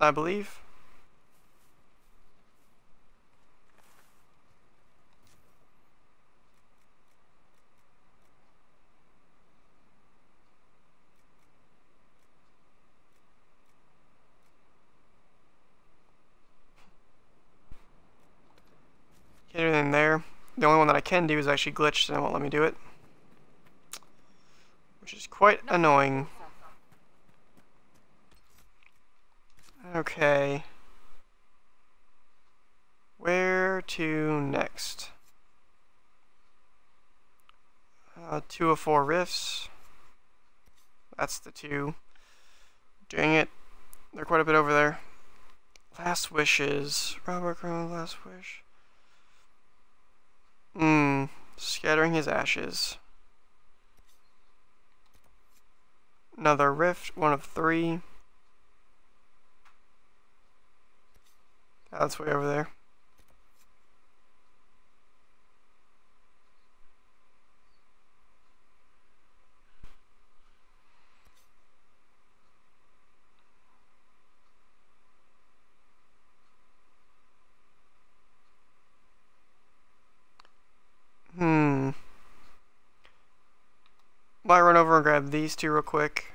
I believe. Get everything there. The only one that I can do is actually glitched and it won't let me do it. Which is quite annoying. Okay. Where to next? Uh, two of four rifts. That's the two. Dang it. They're quite a bit over there. Last wishes. Robert Crown, last wish. Hmm. Scattering his ashes. Another rift, one of three. That's way over there. Hmm. Might run over and grab these two real quick.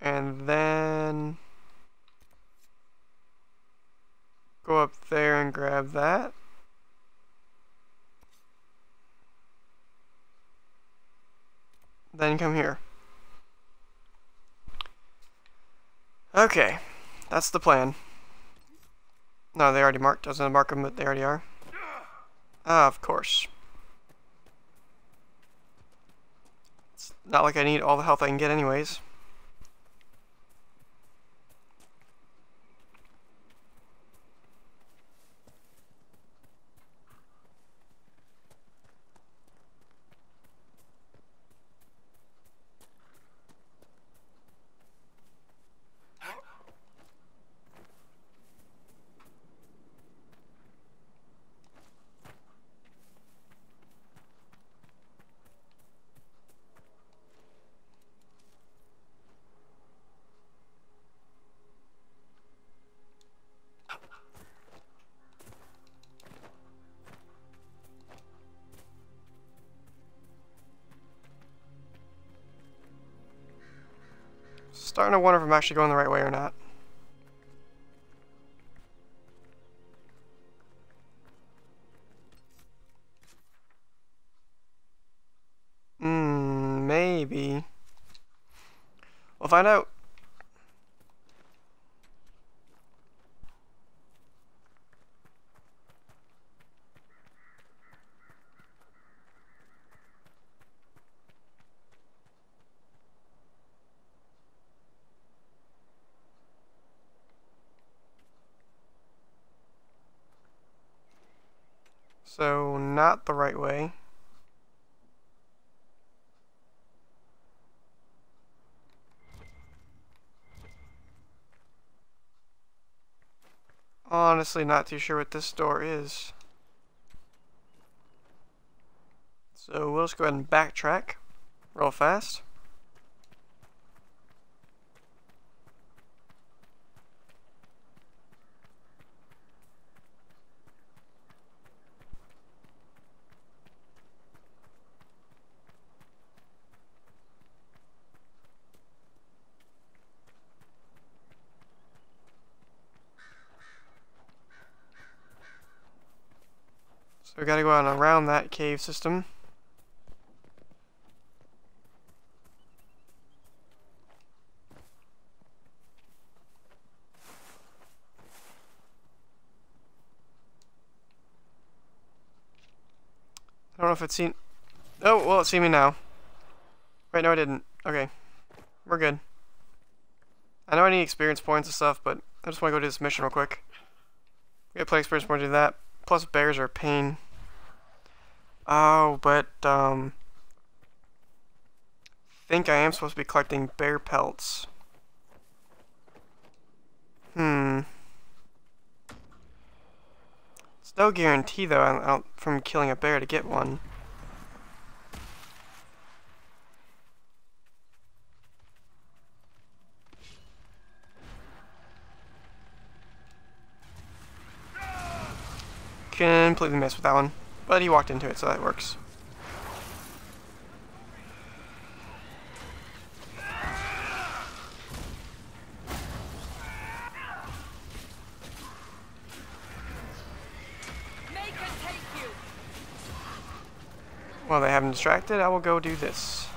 And then... Go up there and grab that. Then come here. Okay, that's the plan. No, they already marked. I Doesn't mark them, but they already are. Ah, of course. It's not like I need all the health I can get anyways. Starting to wonder if I'm actually going the right way or not. Hmm, maybe. We'll find out. So, not the right way. Honestly, not too sure what this door is. So we'll just go ahead and backtrack real fast. So we gotta go out around that cave system. I don't know if it's seen... Oh, well, it's seen me now. Right, no, I didn't. Okay. We're good. I know I need experience points and stuff, but I just want to go do this mission real quick. We gotta play experience points to do that. Plus, bears are a pain. Oh, but, um... think I am supposed to be collecting bear pelts. Hmm. It's no guarantee, though, out from killing a bear to get one. Completely missed with that one. But he walked into it, so that works. While they have him distracted, I will go do this.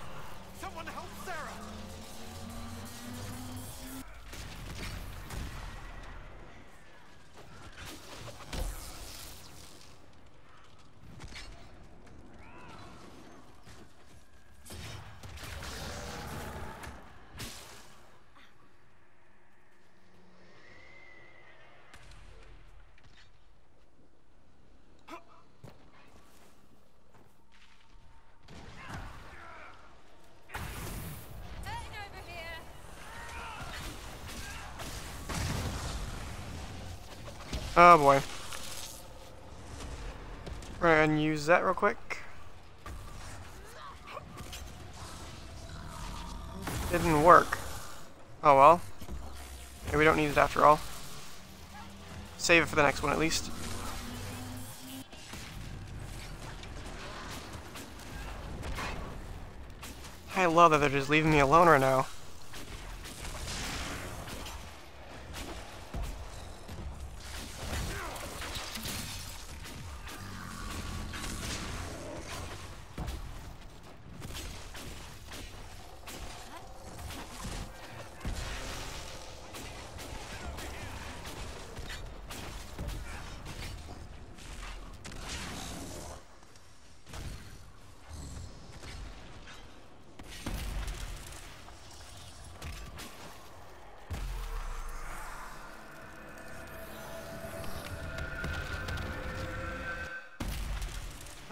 Oh boy. We're gonna use that real quick. Didn't work. Oh well. Maybe we don't need it after all. Save it for the next one at least. I love that they're just leaving me alone right now.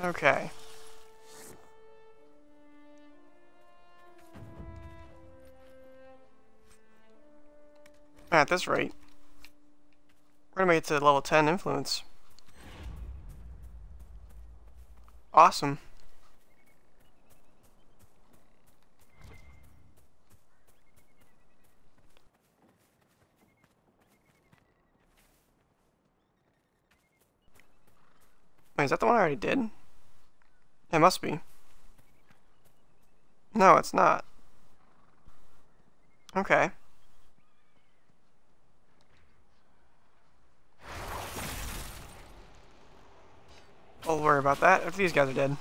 Okay. At this rate, we're gonna make it to level 10 influence. Awesome. Wait, is that the one I already did? It must be. No, it's not. Okay. I'll worry about that if these guys are dead.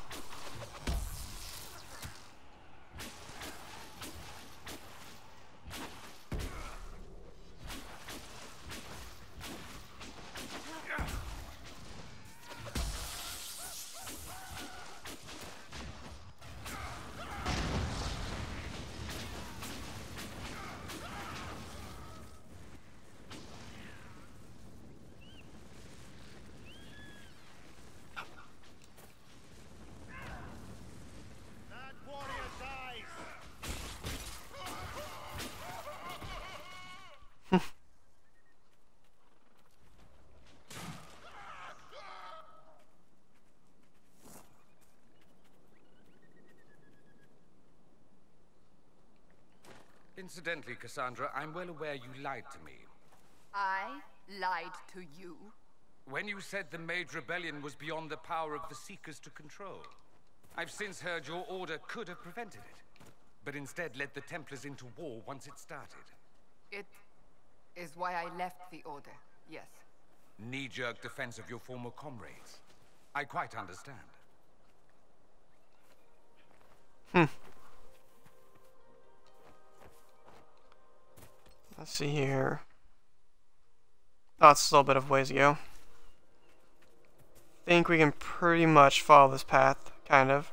Incidentally, Cassandra, I'm well aware you lied to me. I lied to you? When you said the Mage Rebellion was beyond the power of the Seekers to control. I've since heard your order could have prevented it, but instead led the Templars into war once it started. It is why I left the Order, yes. Knee-jerk defense of your former comrades. I quite understand. Hmm. Let's see here. Oh, it's still a bit of ways to go. think we can pretty much follow this path, kind of.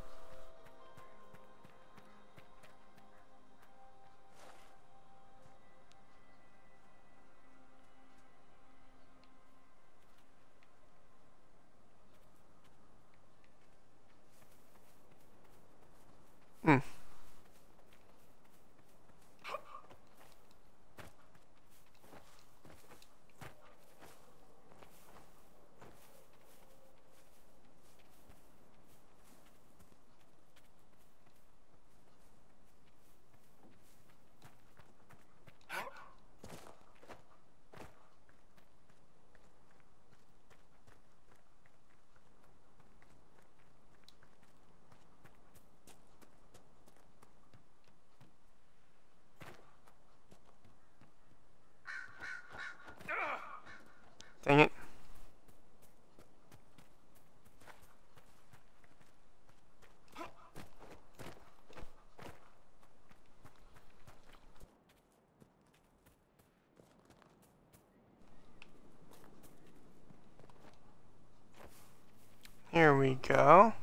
We go.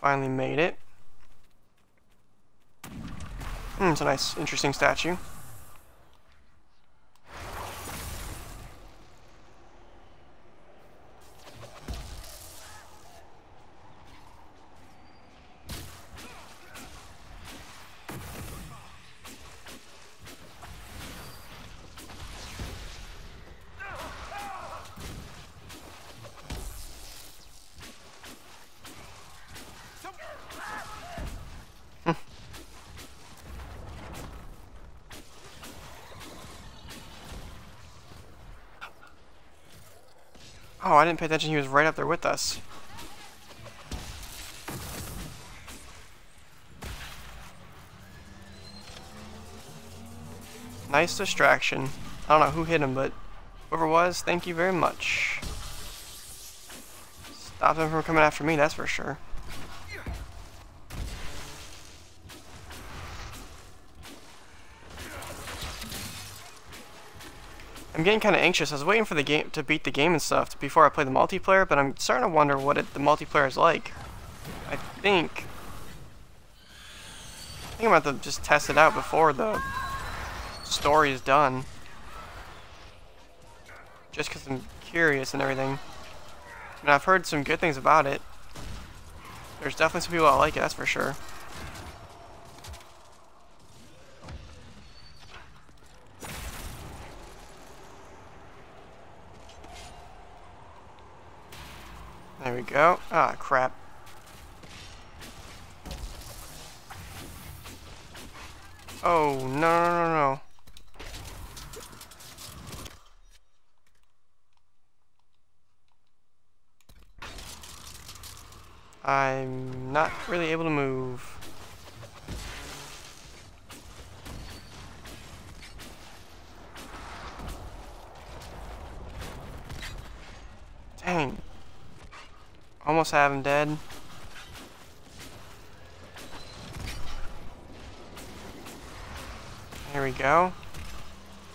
Finally made it. Hmm, it's a nice, interesting statue. Oh, I didn't pay attention. He was right up there with us. Nice distraction. I don't know who hit him, but whoever was, thank you very much. Stop them from coming after me, that's for sure. I'm getting kind of anxious. I was waiting for the game to beat the game and stuff before I play the multiplayer, but I'm starting to wonder what it, the multiplayer is like. I think... I think I'm about to just test it out before the story is done. Just because I'm curious and everything. And I've heard some good things about it. There's definitely some people that like it, that's for sure. We go. Ah, crap. Oh, no, no, no, no. I'm not really able to move. Dang. Almost have him dead. There we go.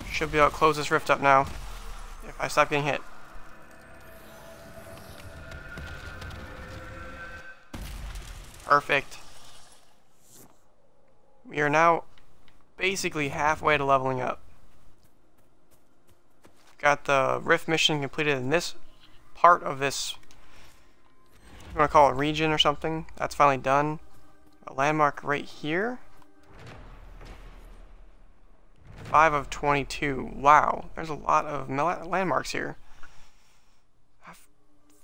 Should be able to close this rift up now. If I stop getting hit. Perfect. We are now basically halfway to leveling up. Got the rift mission completed in this part of this you want to call it region or something. That's finally done. A landmark right here. 5 of 22. Wow, there's a lot of landmarks here. I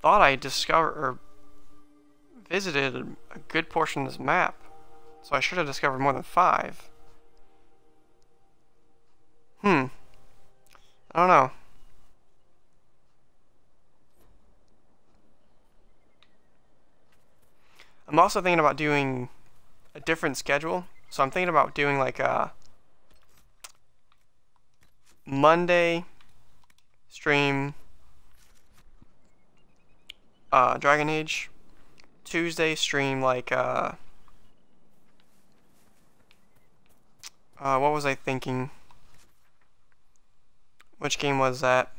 thought I discovered or visited a good portion of this map. So I should have discovered more than 5. Hmm. I don't know. I'm also thinking about doing a different schedule. So I'm thinking about doing like a Monday stream uh, Dragon Age. Tuesday stream like uh, uh, what was I thinking? Which game was that?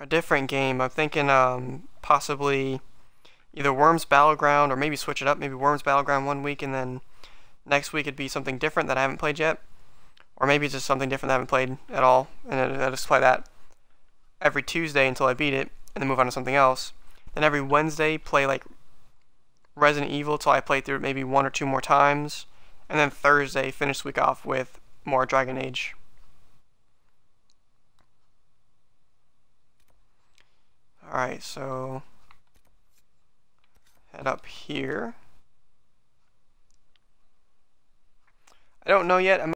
A different game. I'm thinking um, possibly either Worms Battleground or maybe switch it up. Maybe Worms Battleground one week and then next week it'd be something different that I haven't played yet. Or maybe it's just something different that I haven't played at all. And then I just play that every Tuesday until I beat it and then move on to something else. Then every Wednesday play like Resident Evil till I play through it maybe one or two more times. And then Thursday finish the week off with more Dragon Age. Alright, so head up here. I don't know yet. I'm